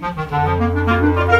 哈